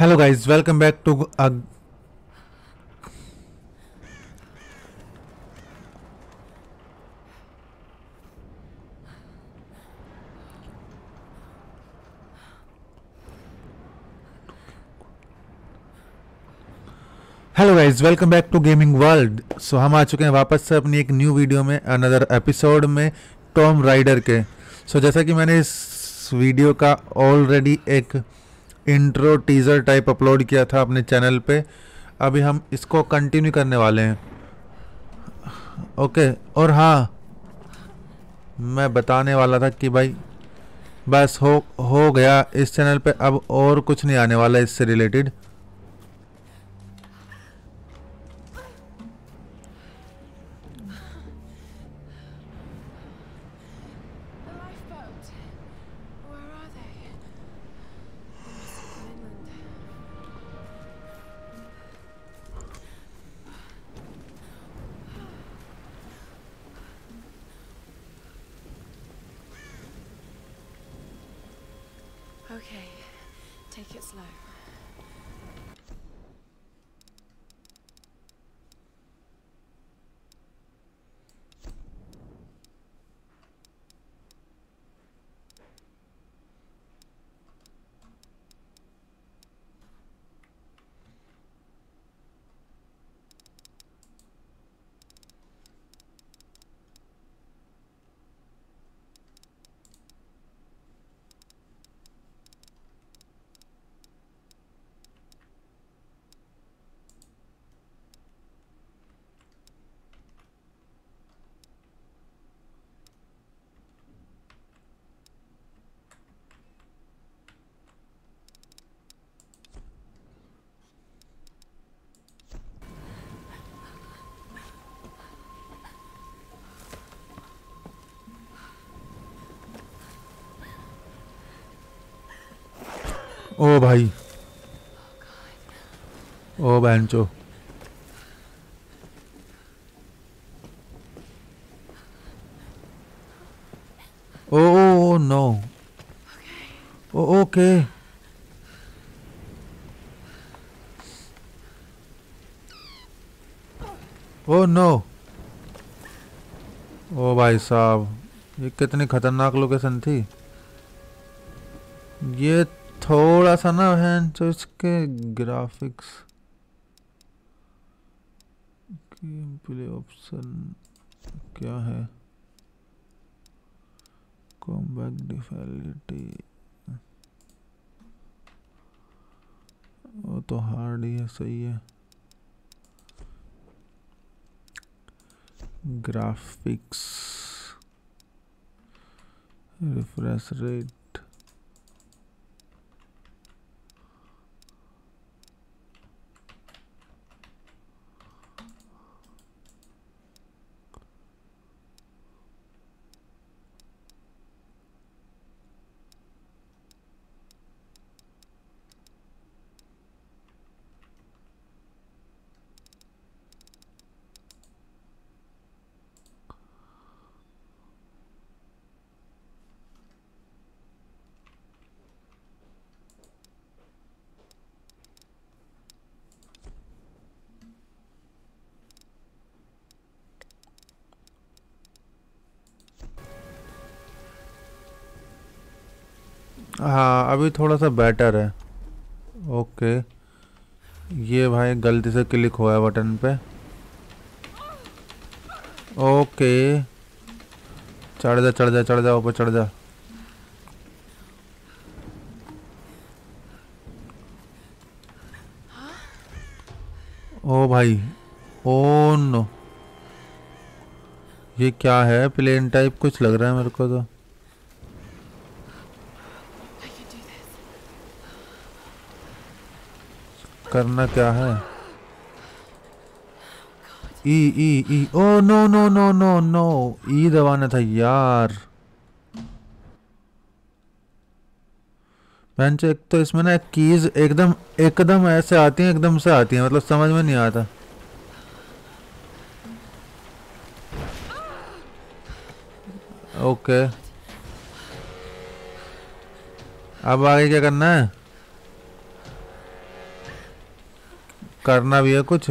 Guys, welcome back to uh, hello guys welcome back to gaming world so हम आ चुके हैं वापस से अपनी एक न्यू वीडियो में अनदर एपिसोड में टॉम राइडर के। सो so, जैसा कि मैंने इस वीडियो का ऑलरेडी एक इंट्रो टीज़र टाइप अपलोड किया था अपने चैनल पे। अभी हम इसको कंटिन्यू करने वाले हैं। ओके, और हाँ मैं बताने वाला था कि भाई, बस हो हो गया इस चैनल पे। अब और कुछ नहीं आने वाला इससे related Okay, take it slow. ओ भाई। ओ बहनचो oh oh, no. Oh, okay. Oh, no. ओ भाई साहब, ये कितनी खतरनाक लोकेशन थी। ये थोड़ा सा ना है जो इसके ग्राफिक्स गेम प्ले ऑप्शन क्या है? कॉम्बैट डिफिकल्टी वो तो हार्ड ही है, सही है। ग्राफिक्स रिफ्रेश रेट हाँ अभी थोड़ा सा बेटर है। ओके ये भाई गलती से क्लिक हुआ है बटन पे। ओके चढ़ जा चढ़ जा चढ़ जा, ऊपर चढ़ जा। ओ भाई, ओ नो। ये क्या है? प्लेन टाइप कुछ लग रहा है मेरे को तो I can do this. करना क्या है? E E E, oh, no no no no no, E दबाना था यार। बेंच एक तो इसमें ना कीज एकदम एकदम ऐसे आती हैं, एकदम से आती हैं मतलब समझ में नहीं आता। ओके। अब आगे क्या करना है? करना भी है कुछ?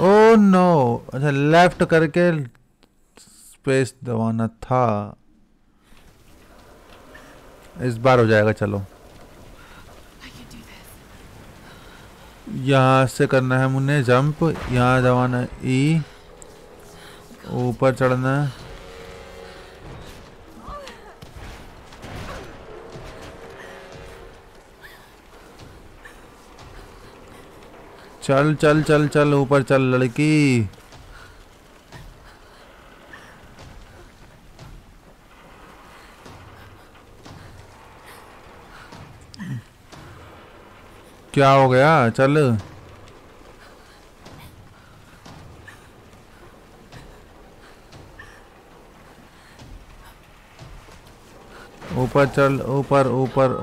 ओ नो अच्छा लेफ़्ट करके स्पेस दबाना था। इस बार हो जाएगा, चलो I can do this. यहाँ से करना है मुन्ने जंप, यहाँ जवाना ई, ऊपर चढ़ना। है चल चल चल चल, ऊपर चल लड़की। क्या हो गया? चल। ऊपर चल, ऊपर ऊपर।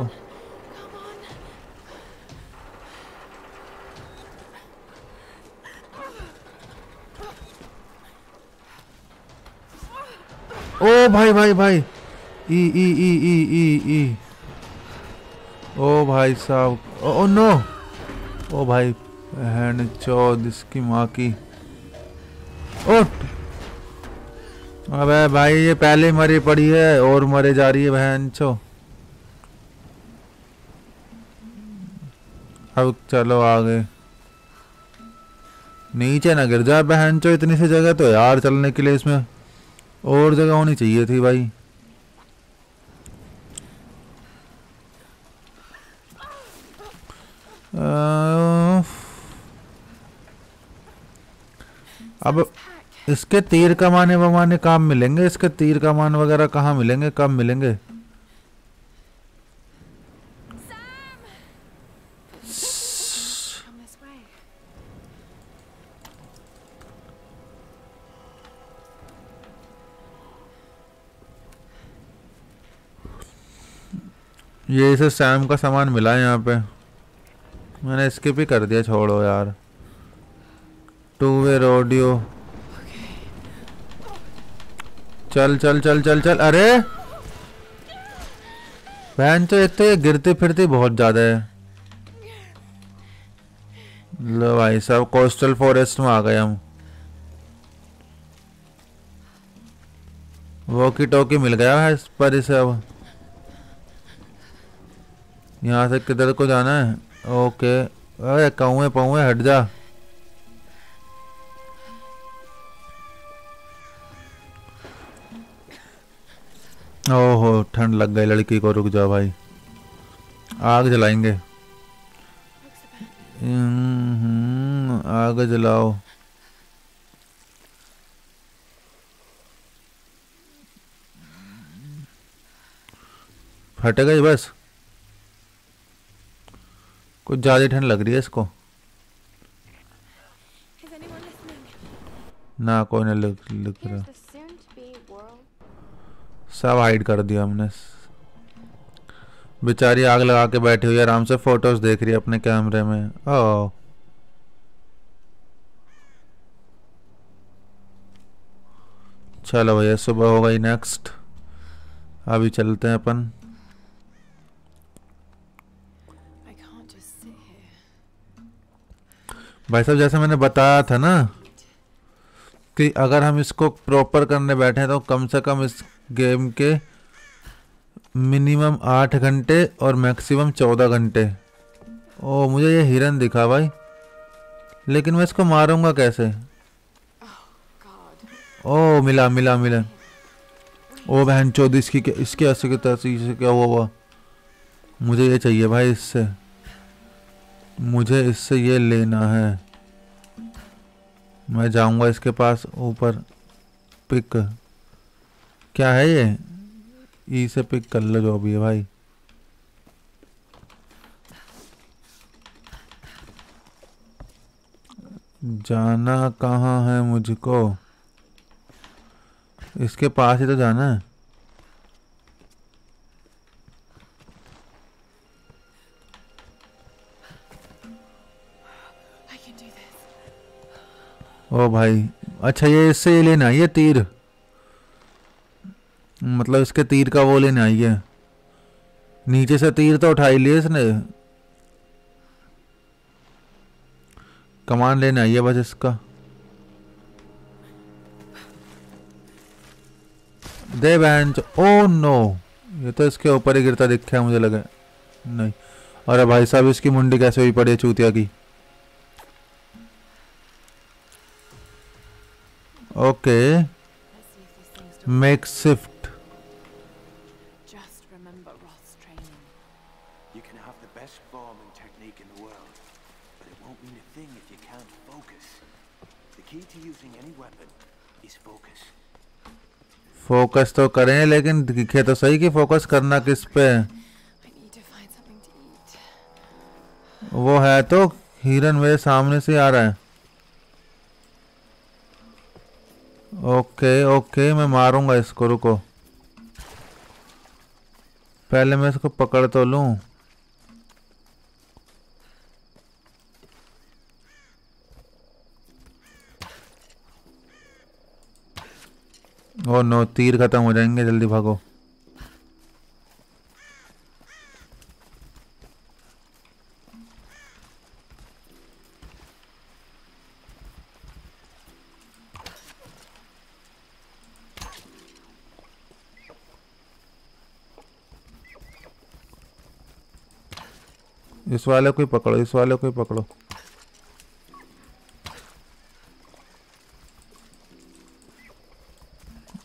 ओ भाई भाई भाई। ई ई ई ई ई ई। ओ भाई साहब ओ, नो। ओ भाई बहन चौद इसकी माँ की। ओ अबे भाई ये पहले मरी पड़ी है और मरे जा रही है बहन चो। अब चलो आगे। नीचे ना गिर जा बहन चो इतनी सी जगह तो यार चलने के लिए इसमें। और जगह होनी चाहिए थी भाई। अब इसके तीर कमाने वमाने काम मिलेंगे? इसके तीर कमान वगैरह कहाँ मिलेंगे? कब मिलेंगे? ये इसे सैम का सामान मिला है यहाँ पे। मैंने स्किप ही कर दिया, छोड़ो यार। टू वे रोडियो चल चल चल चल चल, अरे! बहन तो एक तो ये गिरती फिरती बहुत ज़्यादा है। लो भाई साहब कोस्टल फॉरेस्ट में आ गए हम। वॉकी टॉकी मिल गया है इस पर इसे अब। यहाँ से किधर को जाना है? ओके। अरे कौए पौए हट जा। ओहो ठंड लग गई लड़की को। रुक जा भाई। आग जलाएँगे. हम्म, आग जलाओ। फट गई बस? कुछ ज़्यादा ठंड लग रही है इसको? ना, कोई ना लिख लिख रहा. सब हाइड कर दिया हमने। बेचारी आग लगा के बैठी हुई आराम से फ़ोटोज़ देख रही है अपने कैमरे में। ओ चलो भैया, सुबह हो गई नेक्स्ट अभी चलते हैं अपन। भाई साहब, जैसे मैंने बताया था ना कि अगर हम इसको प्रॉपर करने बैठे तो कम से कम इस गेम के मिनिमम आठ घंटे और मैक्सिमम चौदह घंटे। ओ, मुझे ये हिरन दिखा भाई। लेकिन मैं इसको मारूँगा कैसे. ओ, मिला मिला मिला। ओ, बहन चौध इसकी इसके ऐसे की से क्या हुआ हुआ मुझे ये चाहिए भाई इससे। मुझे इससे ये लेना है। मैं जाऊँगा इसके पास ऊपर पिक। क्या है ये? ई से पिक कर लो जो भी है भाई। जाना कहाँ है मुझको? इसके पास ही तो जाना है। ओ भाई। अच्छा ये इससे ये लेना ये तीर? मतलब इसके तीर का वो लेना है। ये नीचे से तीर तो उठा ही लिए इसने। कमान लेना है ये बस इसका। दे बेंच ओ नो। ये तो इसके ऊपर ही गिरता दिखा है, मुझे लगा नहीं। अरे भाई साहब, इसकी मुंडी कैसे हुई पड़ी चूतिया की? ओके मेक शिफ्ट फोकस तो करें लेकिन दिखे तो सही कि फोकस करना किस पे? वो है तो हिरन मेरे सामने से आ रहा है। ओके ओके मैं मारूँगा इसको, रुको। पहले मैं इसको पकड़ तो लूँ। ओ नो तीर खत्म हो जाएँगे, जल्दी भागो। इस वाले को ही पकड़ो, इस वाले को ही पकड़ो।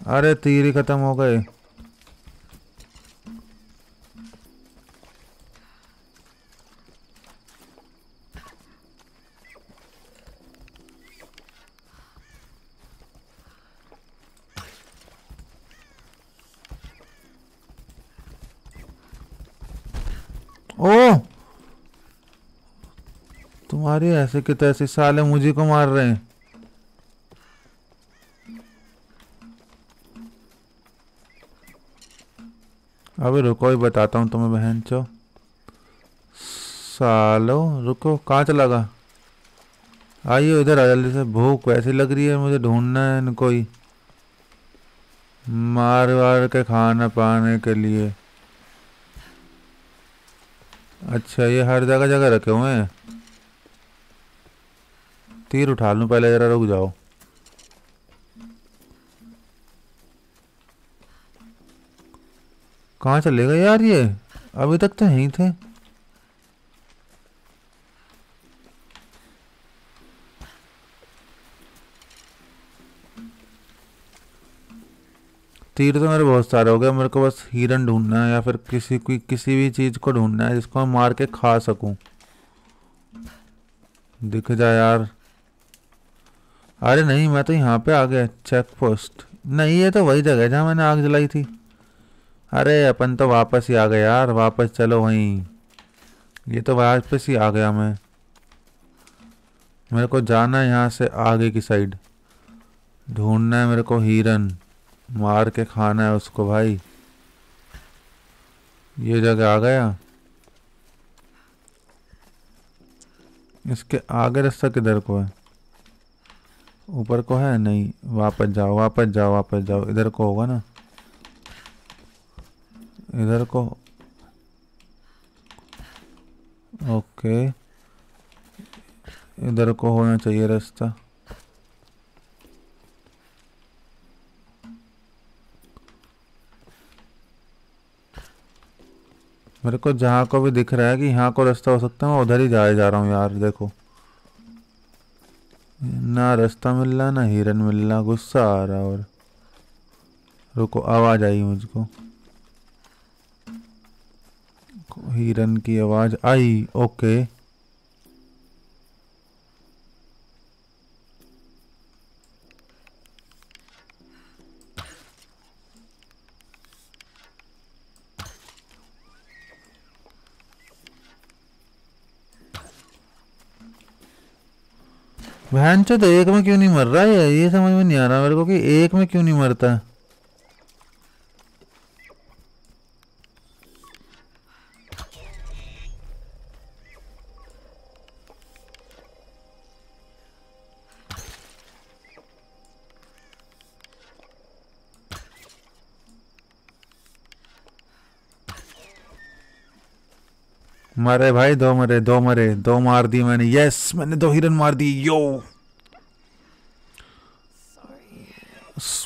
अरे तीर ही खत्म हो गए। तुम्हारी ऐसे की तैसे साले मुझे को मार रहे हैं। अभी रुको ही बताता हूँ तुम्हें बहन चो। सालो, रुको, कहाँ चला गा आइए इधर आ, जल्दी से। भूख वैसी लग रही है मुझे ढूंढना है इनको ही मार वार के खाना पाने के लिए। अच्छा ये हर जगह जगह रखे हुए हैं? तीर उठा लूँ, पहले जरा रुक जाओ। कहाँ चले गए यार ये? अभी तक तो यहीं थे। तीर तो मेरे बहुत सारे हो गए, मेरे को बस हिरन ढूंढना है या फिर किसी कोई किसी भी चीज़ को ढूंढना है जिसको मैं मार के खा सकूँ। दिख जा यार। अरे नहीं, मैं तो यहाँ पे आ गया चेक पोस्ट नहीं, ये तो वही जगह जहाँ मैंने आग जलाई थी। अरे, अपन तो वापस ही आ गए यार, वापस चलो वहीं। ये तो वापस ही आ गया मैं। मेरे को जाना है यहाँ से आगे की साइड ढूंढना है मेरे को हिरन। मार के खाना है उसको भाई। ये जगह आ गया। इसके आगे रास्ता किधर को है? ऊपर को है, नहीं, वापस जाओ वापस जाओ वापस जाओ। इधर को होगा ना? इधर को। ओके। इधर को होना चाहिए रास्ता। मेरे को जहाँ को भी दिख रहा है कि यहाँ को रास्ता हो सकता है, मैं उधर ही जाए, जा रहा हूँ यार, देखो। ना रास्ता मिल रहा ना हिरन मिल रहा गुस्सा आ रहा और रुको, आवाज़ आई मुझको। हिरन की आवाज़ आई, ओके। बहन चो तो एक में क्यों नहीं मर रहा है? ये समझ में नहीं आ रहा मेरे को कि एक में क्यों नहीं मरता? मरे भाई, दो मरे दो मरे, दो मार दी मैंने। यस मैंने दो हिरन मार दी। यो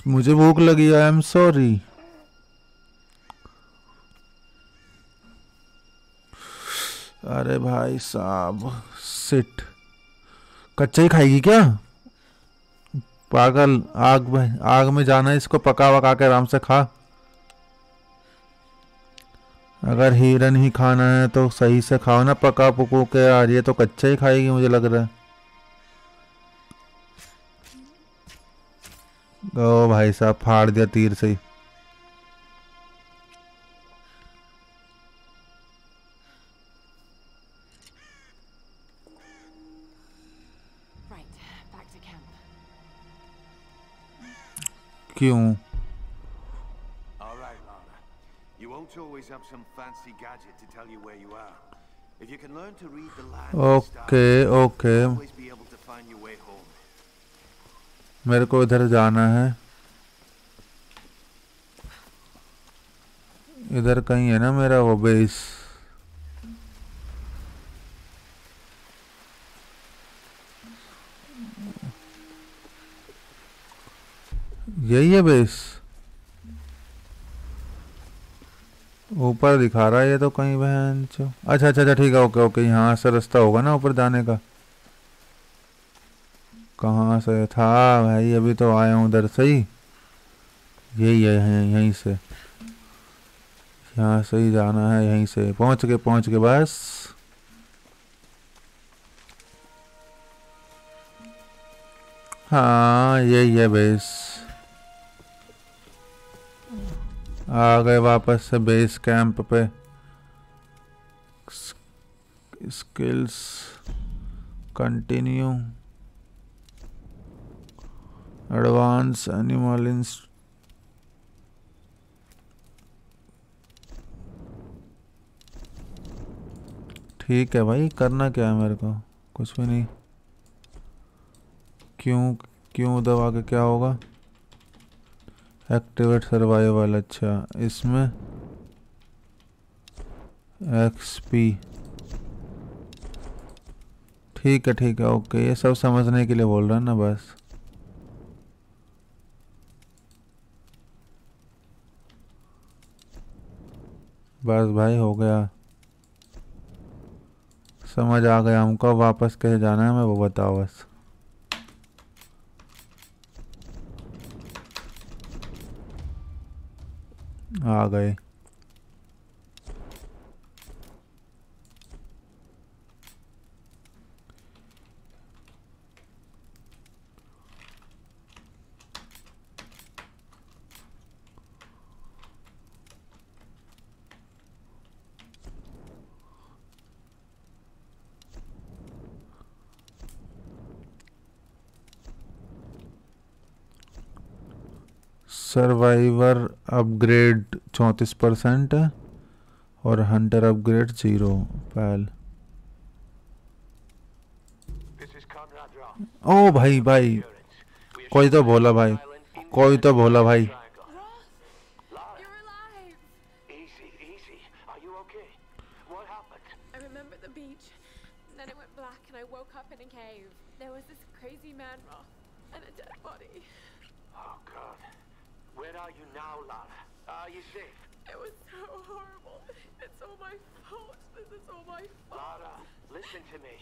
मुझे भूख लगी आई एम सॉरी अरे भाई साहब सिट कच्चा ही खाएगी क्या? पागल, आग में आग में जाना है, इसको पका वका के आराम से खा। अगर हिरन ही खाना है तो सही से खाओ ना पका पुकू के यार ये तो कच्चा ही खाएगी मुझे लग रहा है। ओ भाई साहब फाड़ दिया तीर से ही। Right. क्यों? Tell you where you are. If you can learn to read the land stars, okay okay always be able to find your way home. मेरे को इधर जाना है इधर कहीं है ना मेरा वो बेस यही है बेस ऊपर दिखा रहा है ये तो कहीं बहन चो। अच्छा अच्छा अच्छा ठीक है, ओके ओके, यहाँ से रास्ता होगा ना ऊपर जाने का। कहाँ से? था भाई, अभी तो आया हूँ उधर से ही। यही है, यहीं यहीं से। यहाँ से ही जाना है, यहीं से। पहुँच के पहुँच के बस। हाँ यही है बेस। आ गए वापस से बेस कैंप पे। स्किल्स कंटिन्यू एडवांस एनिमल इंस ठीक है भाई, करना क्या है मेरे को? कुछ भी नहीं। क्यों क्यों दबा के क्या होगा? एक्टिवेट सर्वाइवल अच्छा। इसमें एक्सपी ठीक है ठीक है, ओके। ये सब समझने के लिए बोल रहा है ना, बस। बस भाई, हो गया। समझ आ गया हमको। वापस कैसे जाना है, मैं वो बताओ बस। आ गए सर्वाइवर अपग्रेड चौंतीस परसेंट है और हंटर अपग्रेड ज़ीरो Rock. ओ भाई भाई कोई तो भोला भाई, कोई तो भोला भाई fault. All my fault. Lara, listen to me.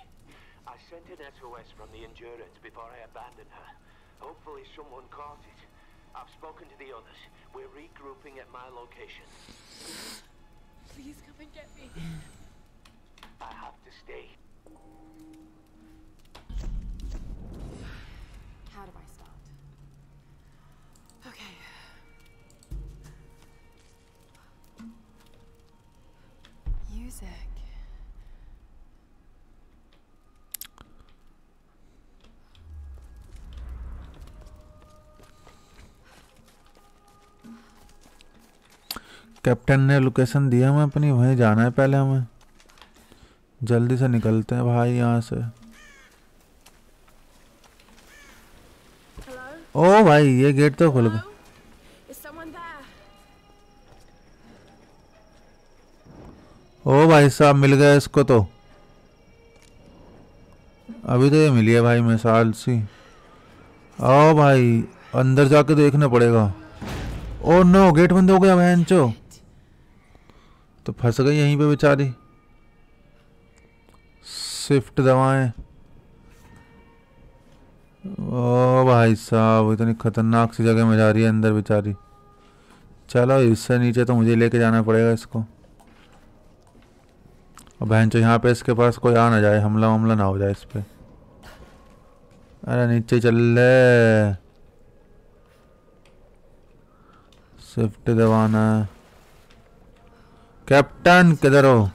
I sent an SOS from the Endurance before I abandoned her. Hopefully someone caught it. I've spoken to the others. We're regrouping at my location. Please come and get me. I have to stay. How do I start? Okay. Music. Captain ने location दिया हमें अपनी वहीं जाना है पहले हमें। जल्दी से निकलते हैं भाई यहाँ से? ओ भाई ये गेट तो खुल गया? ओ भाई साहब मिल गया इसको तो। अभी तो ये मिली है भाई मिसाल सी। आओ भाई अंदर जाके देखना पड़ेगा। ओ नो गेट बंद हो गया बहन चो। तो फंस गई यहीं पे बेचारी। स्विफ्ट दवाएँ ओ भाई साहब, इतनी खतरनाक सी जगह में जा रही है अंदर बेचारी। चलो इससे नीचे तो मुझे लेके जाना पड़ेगा इसको। और बहन चो, यहाँ पे इसके पास कोई आ ना जाए, हमला वमला ना हो जाए इस पर अरे नीचे चल ले। स्विफ्ट दबाना। है कैप्टन किधर हो?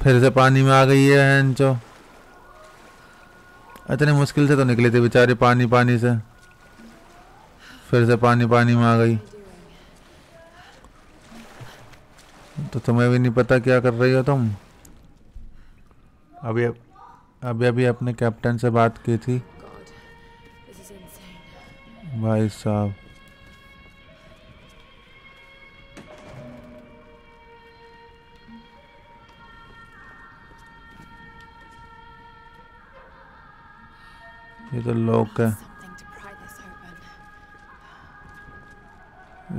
फिर से पानी में आ गई है बहन चो इतने मुश्किल से तो निकले थे बेचारे पानी पानी से। फिर से पानी पानी में आ गई। तो तुम्हें भी नहीं पता क्या कर रही हो तुम? अभी अभी अभी अपने कैप्टन से बात की थी। भाई साहब। ये तो लॉक है।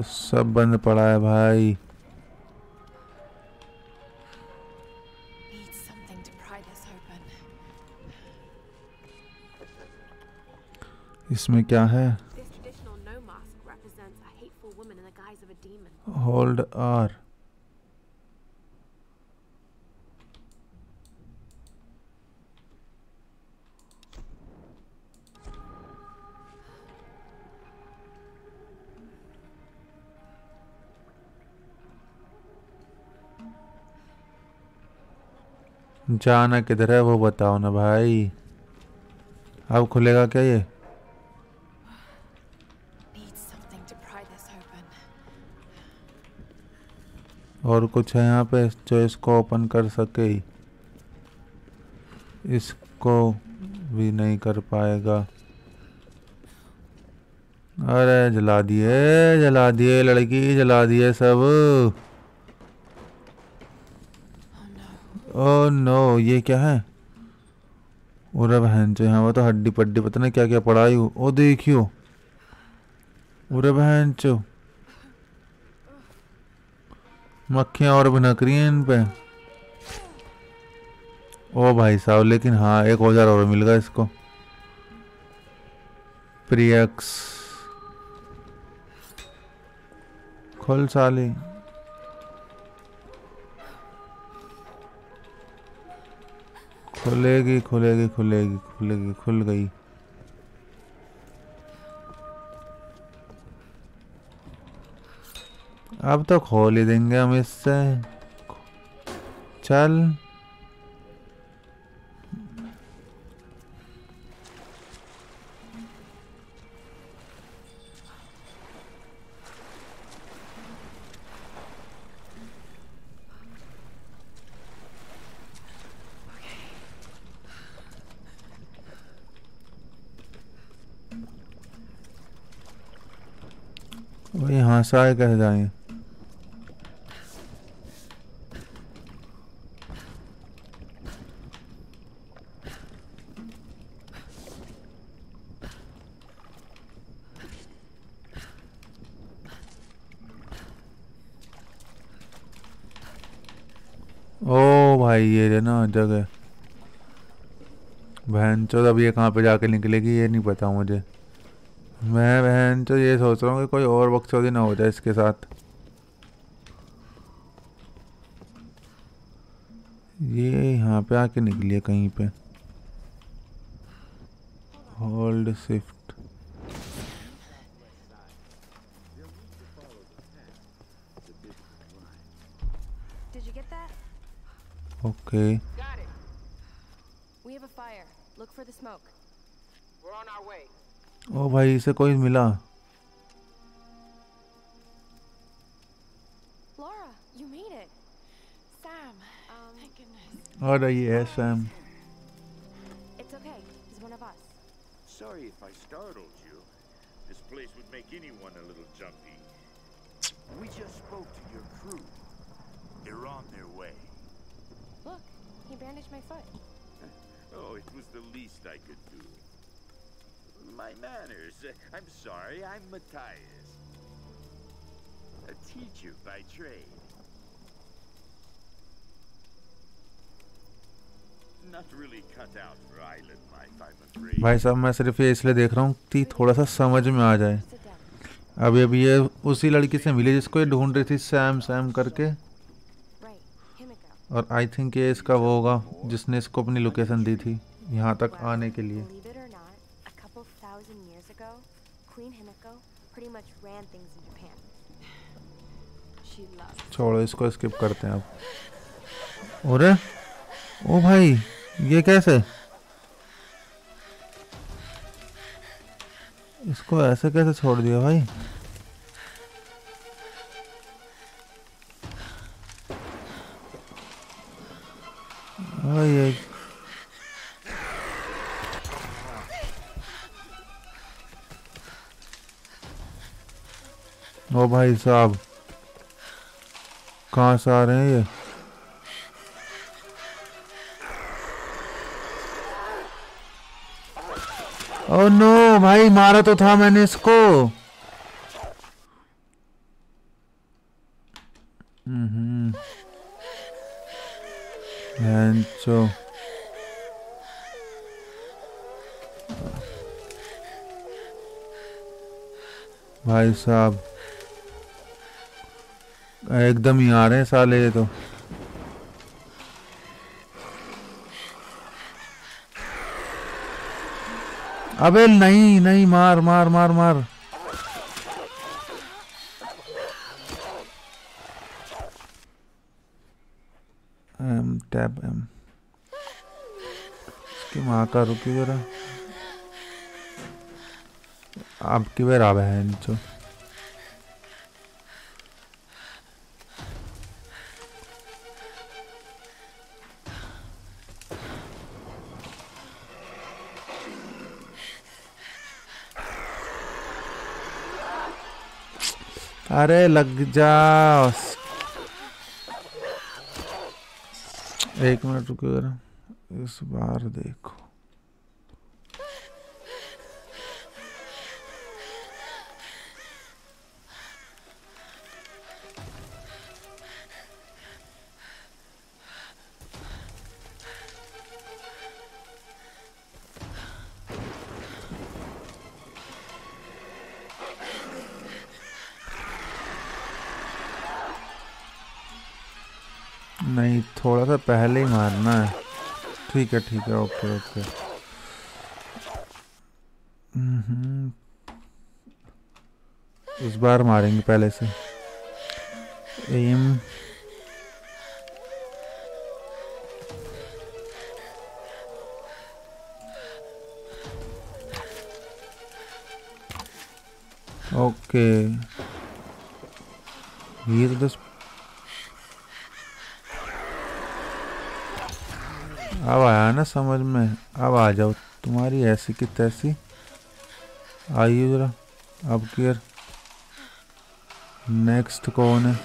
सब बंद पड़ा है भाई। इसमें क्या है? होल्ड आर जाना किधर है वो बताओ ना भाई। अब खुलेगा क्या ये? और कुछ है यहाँ पे जो इसको ओपन कर सके इसको भी नहीं कर पाएगा अरे जला दिए जला दिए लड़की, जला दिए सब. ओ नो, ये क्या है अरे बहन जो यहाँ पर तो हड्डी पड्डी, पता नहीं क्या क्या पढ़ाई ही। ओ देखियो अरे बहन चो मक्खियाँ और भिनक रही हैं इन पे। ओ भाई साहब, लेकिन हाँ एक औज़ार और मिल गया इसको। प्रियक्स। खोल साली खुलेगी खुलेगी खुलेगी खुलेगी, खुल गई। अब तो खोल ही देंगे हम इससे। चल। यहाँ से आए कैसे जाएँगे ओ भाई ये ना जगह बहन चो अब ये कहाँ पे जाके निकलेगी ये नहीं पता मुझे। मैं बहन तो ये सोच रहा हूँ कि कोई और बकचोदी ना हो जाए इसके साथ। ये यहाँ पे आके निकली है कहीं पे। Hold shift Okay Got it. We have a fire. Look for the smoke. We're on our way. ओ भाई इसे कोई मिला Laura, you made it. Sam, Um, thank goodness. और ये है Sam He bandaged my foot. Oh, it was the least I could do. My manners. Uh, I'm sorry, I'm Matthias. A teacher by trade. Not really cut out for island life, I'm afraid. भाई साहब मैं सिर्फ़ ये इसलिए देख रहा हूँ कि थोड़ा सा समझ में आ जाए अभी अभी ये उसी लड़की से मिली जिसको ये ढूंढ रही थी सैम सैम करके. और आई थिंक ये इसका वो होगा जिसने इसको अपनी लोकेशन दी थी यहाँ तक आने के लिए। छोड़ो इसको स्किप करते हैं अब। और ओ भाई ये कैसे? इसको ऐसे कैसे छोड़ दिया भाई? आ, ये ओ भाई साहब कहाँ से आ रहे हैं ये? ओ नो भाई मारा तो था मैंने इसको हम्म हैंचो भाई साहब, एकदम ही आ रहे हैं साले ये तो। अबे नहीं नहीं, मार मार मार मार एम टैब एम इसकी माँ का रुकी जरा। आपकी बार आ है जो अरे लग जा। एक मिनट रुको जरा। इस बार देखो। नहीं थोड़ा सा पहले ही मारना है। ठीक है ठीक है, ओके ओके। हम्म। इस बार मारेंगे पहले से। एम। ओके। हीर दस अब आया ना समझ में। अब आ जाओ, तुम्हारी ऐसी की तैसी। आइए जरा, अब क्लियर नेक्स्ट कौन है?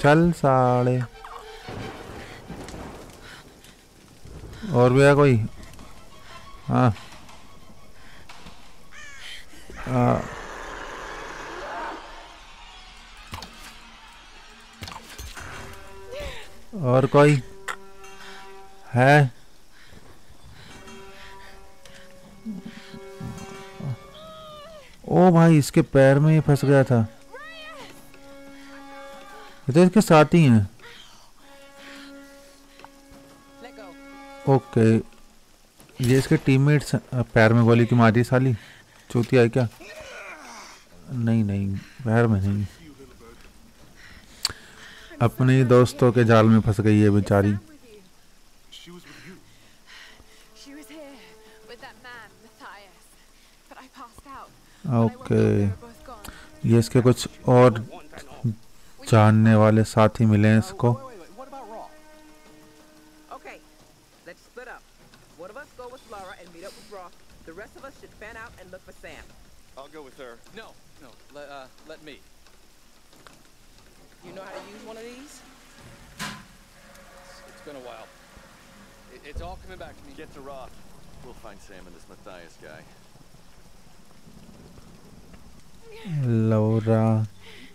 चल साड़े और भी है कोई? हाँ। और कोई है? ओ भाई, इसके पैर में ही फंस गया था। ये तो इसके साथ ही हैं। ओके, ये इसके टीममेट्स पैर में गोली की मारी साली? चूतिया आई क्या? नहीं नहीं, पैर में नहीं। अपने ही दोस्तों के जाल में फंस गई है बेचारी। ओके ये इसके कुछ और जानने वाले साथ ही मिले हैं इसको। Let me. You know how to use one of these? It's, it's been a while. It, it's all coming back to me. Get to Roth. We'll find Sam and this Matthias guy. Laura.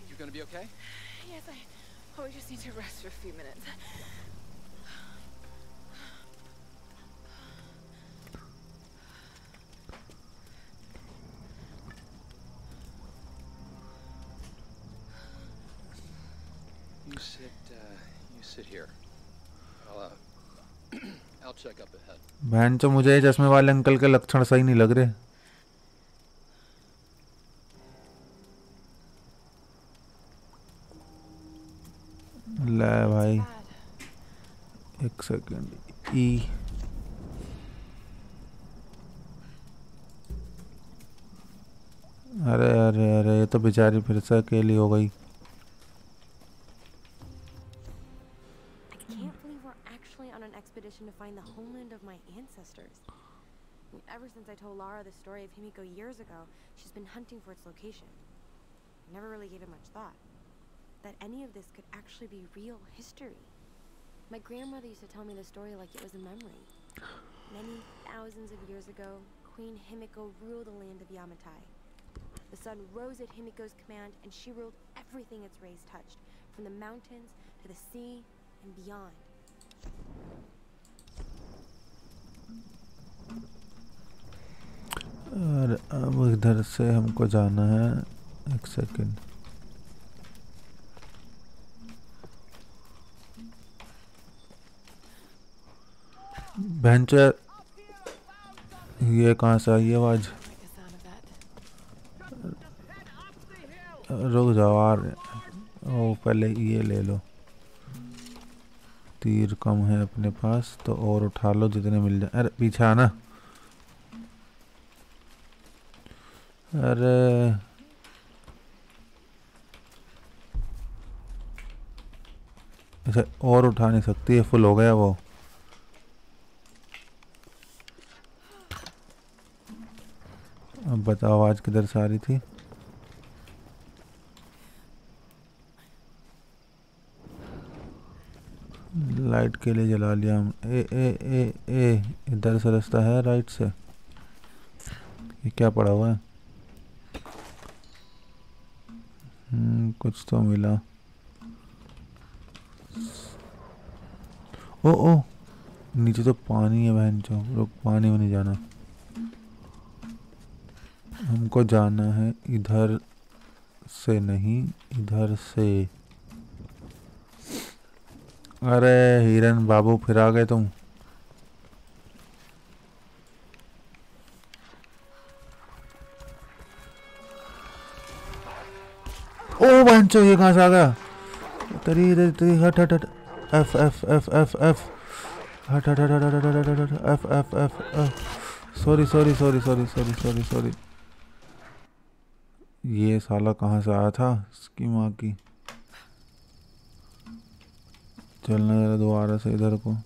You're gonna be okay? Yes, I. Oh, I just need to rest for a few minutes. Sit here. I'll, uh, I'll check up ahead. बहन तो मुझे चश्मे वाले uncle के लक्षण सही नहीं लग रहे ले भाई एक सेकंड ई अरे अरे अरे ये तो बेचारी फिर से अकेली हो गई Ever since I told Lara the story of Himiko years ago, she's been hunting for its location. I never really gave it much thought. That any of this could actually be real history. My grandmother used to tell me the story like it was a memory. Many thousands of years ago, Queen Himiko ruled the land of Yamatai. The sun rose at Himiko's command, and she ruled everything its rays touched, from the mountains to the sea and beyond. और अब इधर से हमको जाना है एक second भैंचर ये कहाँ से आई आवाज़. रुक जाओ आ ओ पहले ये ले लो। तीर कम है अपने पास तो और उठा लो जितने मिल जाए। अरे, पीछे आना। अरे अच्छा और उठा नहीं सकती है फुल हो गया वो। अब बताओ आवाज़ किधर से आ रही थी? लाइट के लिए जला लिया हम। ए ए ए ए, इधर से रास्ता है राइट से? ये क्या पड़ा हुआ है हम्म, कुछ तो मिला ओ ओ नीचे तो पानी है बहन चो रुक, पानी में नहीं जाना। हमको जाना है इधर से नहीं, इधर से। अरे, हिरन बाबू, फिर आ गए तुम। बहनचो ये कहाँ से आ गया? तरी तरी तरी, हट हट हट। F F F F F हट हट हट हट हट हट हट F F F sorry sorry sorry sorry sorry sorry sorry ये साला कहाँ से आया था? इसकी माँ की। चलना जरा दोबारा से इधर को।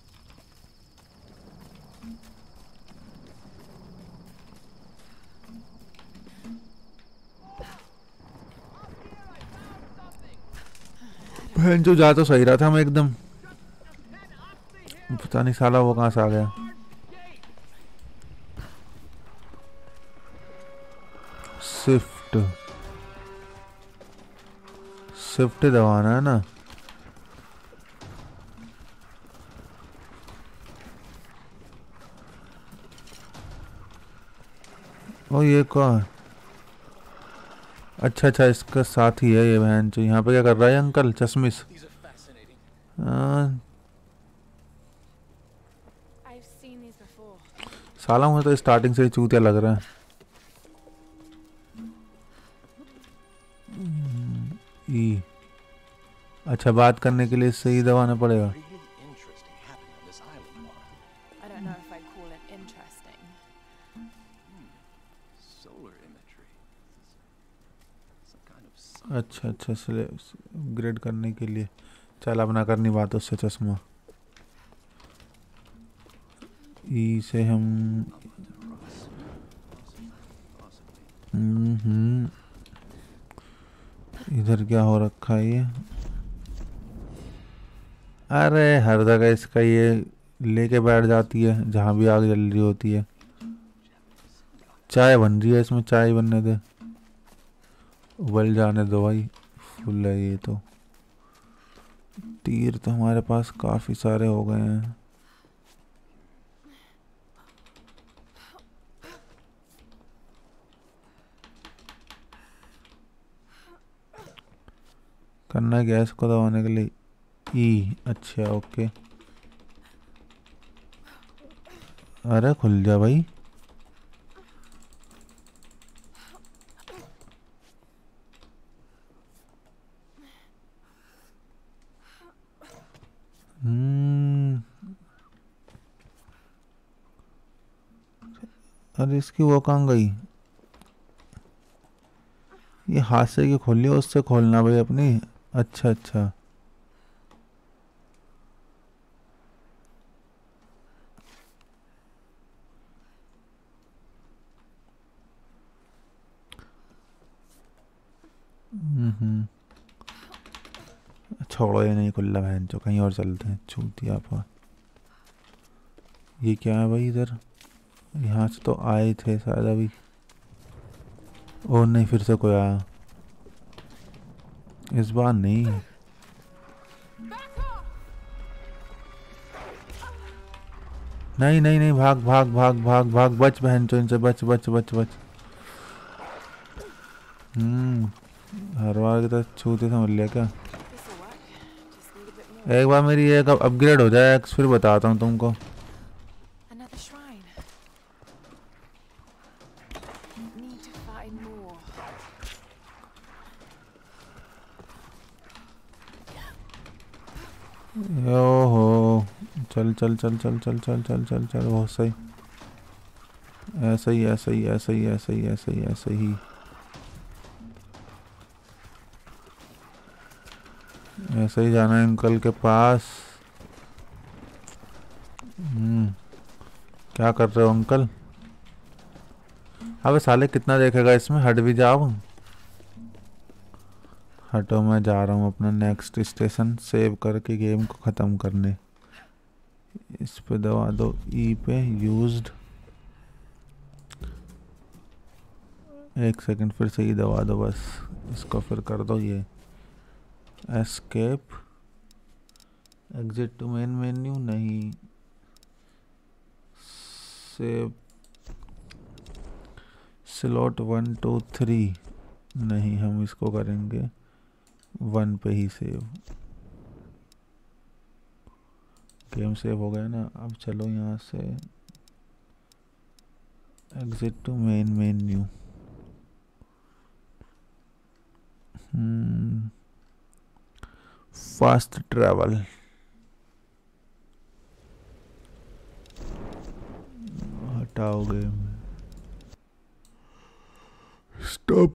बहन जो जा तो सही रहा था मैं एकदम। पता नहीं साला वो कहाँ से आ गया। स्विफ्ट स्विफ्ट दबाना है ना। ओ, ये कौन? अच्छा अच्छा इसका साथ ही है ये बहन जो यहाँ पे क्या कर रहा है अंकल before. साला मुझे तो स्टार्टिंग से ही चूतिया लग रहा है। ई। अच्छा बात करने के लिए इससे ही दबाना पड़ेगा। अच्छा अच्छा अपग्रेड करने के लिए। चल अब ना करनी बात उससे चश्मा। ई से हम हम्म। इधर क्या हो रखा है ये? अरे, हर जगह इसका ये लेके बैठ जाती है, जहाँ भी आग जल रही होती है। चाय बन रही है इसमें, चाय बनने दे। उबल जाने दो भाई, फुल है ये तो। तीर तो हमारे पास काफ़ी सारे हो गए हैं। करना गैस को दबाने के लिए। ई अच्छा ओके। अरे, खुल जा भाई हम्म अरे इसकी वो कहाँ गई? ये हाथ से क्यों खोल लिया, उससे खोलना भाई अपनी। अच्छा अच्छा। हम्म। छोड़ो ये नहीं खुल्ला बहन जो कहीं और चलते हैं। चूतिया पर ये क्या है भाई इधर? यहाँ से तो आए थे शायद अभी। और नहीं, फिर से कोई आया। इस बार नहीं। नहीं नहीं नहीं, भाग भाग भाग भाग भाग, बच बहन चो इनसे, बच बच बच बच। हम्म हर बार की तरह छूते समझ लिया क्या. एक बार मेरी एक अपग्रेड हो जाए फिर बताता हूँ तुमको। चल चल चल चल चल चल चल चल, बहुत सही। ऐसा ही ऐसा ही ऐसा ही ऐसा ही ऐसा ही ऐसा ही। ऐसा ही जाना है अंकल के पास। हम्म क्या कर रहे हो अंकल? अबे साले कितना देखेगा इसमें? हट भी जाओ। हटो, मैं जा रहा हूँ अपना नेक्स्ट स्टेशन सेव करके गेम को ख़त्म करने। इस पे दबा दो। ई पे यूज्ड एक सेकंड फिर से ही दबा दो बस। इसको फिर कर दो ये। Escape exit to main menu नहीं। Save slot one two three नहीं, हम इसको करेंगे। वन पे ही सेव गेम सेव हो गया ना, अब चलो यहाँ से exit to main menu fast travel हटाओगे stop